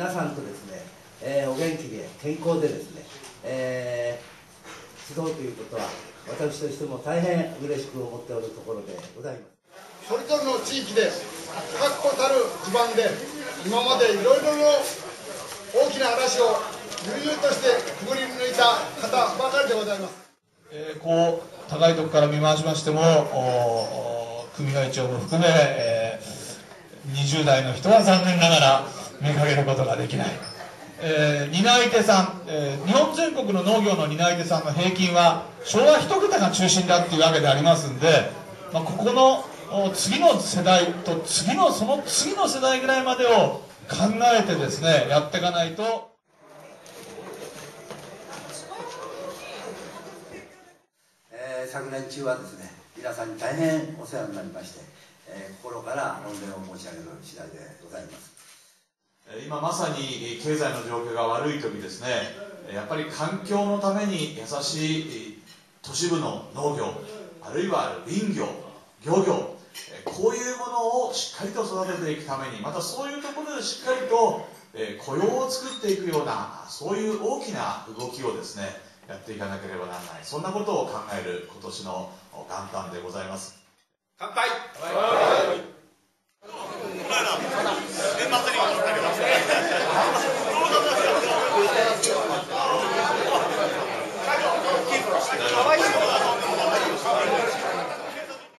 皆さんとですね、えー、お元気で健康でですね、えー、集うということは私としても大変嬉しく思っておるところでございます。それぞれの地域で確固たる地盤で今までいろいろの大きな嵐を悠々としてくぐり抜いた方ばかりでございます、えー、こう高いとこから見回しましても組合長も含め、えー、20代の人は残念ながら見かけることができない、えー、担い手さん、えー、日本全国の農業の担い手さんの平均は昭和一桁が中心だっていうわけでありますんで、まあ、ここの次の世代と次のその次の世代ぐらいまでを考えてですねやっていかないと。えー、昨年中はですね皆さんに大変お世話になりまして、えー、心から御礼を申し上げる次第でございます今まさに経済の状況が悪い時ですねやっぱり環境のために優しい都市部の農業あるいは林業漁業こういうものをしっかりと育てていくためにまたそういうところでしっかりと雇用を作っていくようなそういう大きな動きをですねやっていかなければならない。そんなことを考える今年の元旦でございます。乾杯！